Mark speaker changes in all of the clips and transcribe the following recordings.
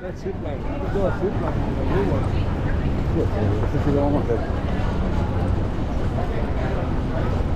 Speaker 1: That zip line. Do a zip line. The new one.
Speaker 2: A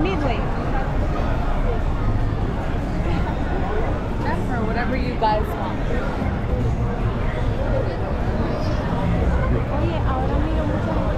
Speaker 3: midway.
Speaker 4: Or whatever you guys want.
Speaker 3: Oye, ahora
Speaker 1: mucho